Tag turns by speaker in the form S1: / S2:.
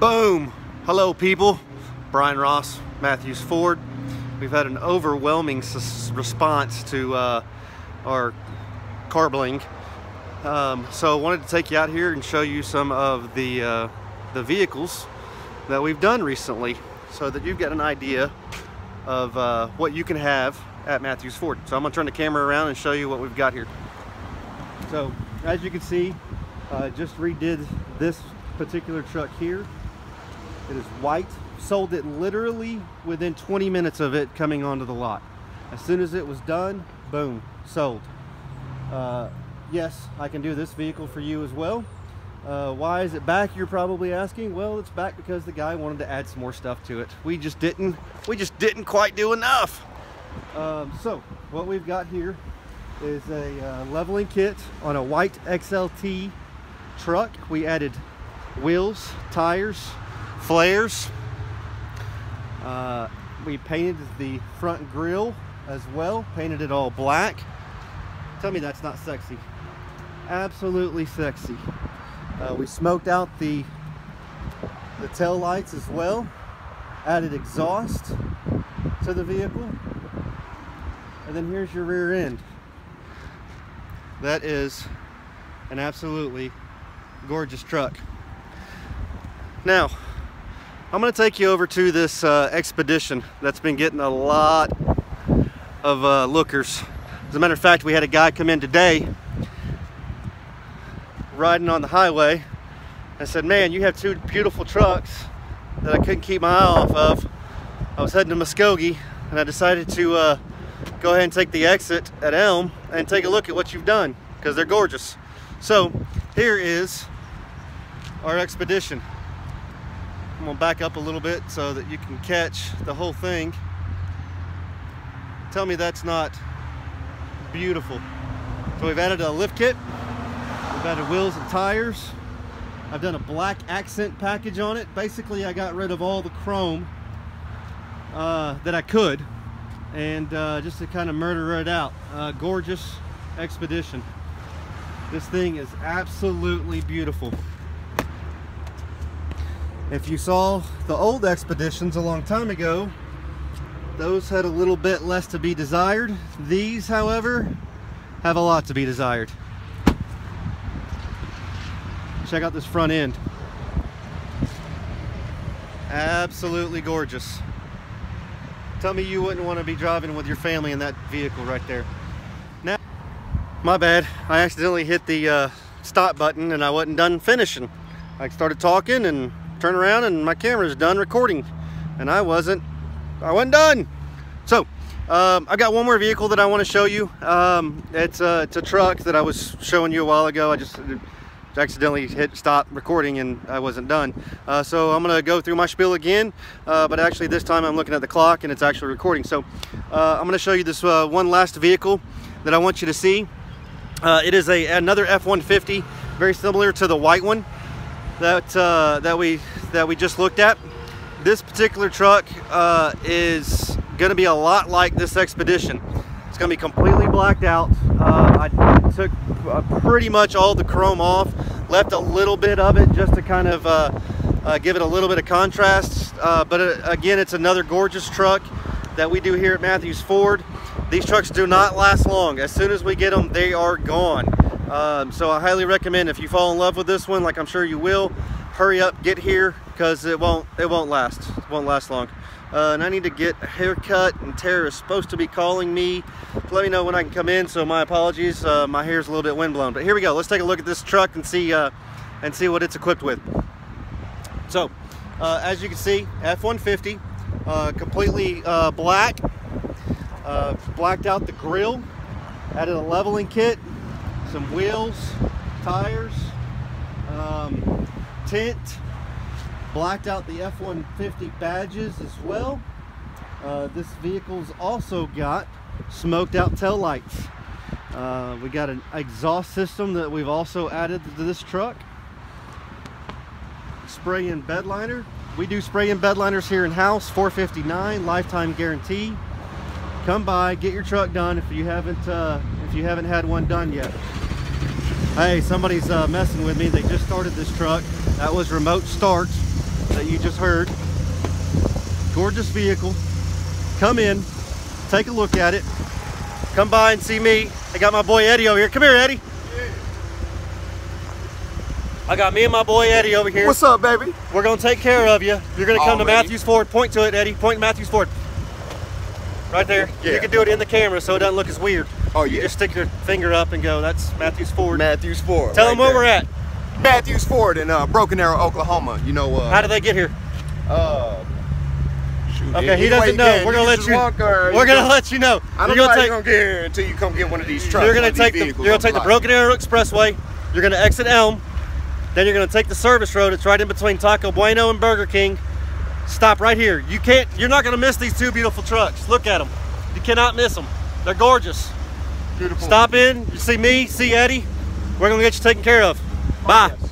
S1: Boom! Hello people, Brian Ross, Matthews Ford. We've had an overwhelming response to uh, our carbling. Um, so I wanted to take you out here and show you some of the, uh, the vehicles that we've done recently so that you've got an idea of uh, what you can have at Matthews Ford. So I'm gonna turn the camera around and show you what we've got here. So as you can see, just redid this particular truck here. It is white. Sold it literally within 20 minutes of it coming onto the lot. As soon as it was done, boom, sold. Uh, yes, I can do this vehicle for you as well. Uh, why is it back, you're probably asking? Well, it's back because the guy wanted to add some more stuff to it. We just didn't, we just didn't quite do enough. Um, so, what we've got here is a uh, leveling kit on a white XLT truck. We added wheels, tires, flares. Uh, we painted the front grille as well, painted it all black. Tell me that's not sexy. Absolutely sexy. Uh, we smoked out the, the tail lights as well, added exhaust to the vehicle. And then here's your rear end. That is an absolutely gorgeous truck. Now, I'm going to take you over to this uh, Expedition that's been getting a lot of uh, lookers. As a matter of fact, we had a guy come in today riding on the highway and said, man, you have two beautiful trucks that I couldn't keep my eye off of. I was heading to Muskogee and I decided to uh, go ahead and take the exit at Elm and take a look at what you've done because they're gorgeous. So here is our Expedition. I'm gonna back up a little bit so that you can catch the whole thing. Tell me that's not beautiful. So we've added a lift kit, we've added wheels and tires. I've done a black accent package on it. Basically, I got rid of all the chrome uh, that I could and uh, just to kind of murder it out. Uh, gorgeous expedition. This thing is absolutely beautiful. If you saw the old expeditions a long time ago, those had a little bit less to be desired. These, however, have a lot to be desired. Check out this front end. Absolutely gorgeous. Tell me you wouldn't want to be driving with your family in that vehicle right there. Now, my bad. I accidentally hit the uh, stop button and I wasn't done finishing. I started talking and turn around and my camera's done recording. And I wasn't I wasn't done. So um, I got one more vehicle that I want to show you. Um, it's, a, it's a truck that I was showing you a while ago. I just accidentally hit stop recording and I wasn't done. Uh, so I'm gonna go through my spiel again uh, but actually this time I'm looking at the clock and it's actually recording. So uh, I'm gonna show you this uh, one last vehicle that I want you to see. Uh, it is a another F-150 very similar to the white one that uh, that we that we just looked at. This particular truck uh, is going to be a lot like this Expedition. It's going to be completely blacked out. Uh, I took uh, pretty much all the chrome off, left a little bit of it just to kind of uh, uh, give it a little bit of contrast. but again, it's another gorgeous truck that we do here at Matthews Ford. These trucks do not last long. As soon as we get them, they are gone. Um, so I highly recommend if you fall in love with this one, like I'm sure you will, hurry up, get here because it won't it won't last. It won't last long. Uh, and I need to get a haircut and Tara is supposed to be calling me to let me know when I can come in. So my apologies, uh, my hair's a little bit windblown. But here we go. Let's take a look at this truck and see uh, and see what it's equipped with. So uh, as you can see, F-150, uh, completely uh, black, blacked out the grill, added a leveling kit, some wheels, tires, um, tint, blacked out the F-150 badges as well. Uh, this vehicle's also got smoked out tail lights. Uh, we got an exhaust system that we've also added to this truck. Spray-in bed liner. We do spray-in bed liners here in house, 459 lifetime guarantee. Come by, get your truck done if you haven't uh, if you haven't had one done yet. Hey, somebody's uh, messing with me. They just started this truck. That was remote start. that you just heard. Gorgeous vehicle. Come in, take a look at it. Come by and see me. I got my boy Eddie over here. Come here, Eddie. I got me and my boy Eddie over here.
S2: What's up, baby?
S1: We're gonna take care of you. You're gonna come to Matthews Ford. Point to it, Eddie. Point to Matthews Ford. Right there.
S2: Yeah.
S1: You can do it in the camera so it doesn't look as weird.
S2: Oh,
S1: You
S2: yeah.
S1: just stick your finger up and go, that's Matthews Ford.
S2: Matthews Ford.
S1: Tell
S2: right
S1: them where
S2: there.
S1: we're at.
S2: Matthews Ford in uh, Broken Arrow, Oklahoma. You know, uh,
S1: How did they get here?
S2: uh, shoot,
S1: Okay, he doesn't
S2: you
S1: know. We're gonna let you.
S2: walk or
S1: We're
S2: you
S1: gonna
S2: go-
S1: let you know.
S2: I don't
S1: You're
S2: know
S1: gonna
S2: you're
S1: take.
S2: gonna get here until you come get one of these trucks.
S1: You're gonna take the. You're gonna take the. Broken Arrow Expressway. You're gonna exit Elm. Then you're gonna take the service road. It's right in between Taco Bueno and Burger King. Stop right here. You can't. You're not gonna miss these two beautiful trucks. Look at them. You cannot miss them. They're gorgeous.
S2: Beautiful.
S1: Stop in. See me. See Eddie. We're gonna get you taken care of. Bye.
S2: Yes.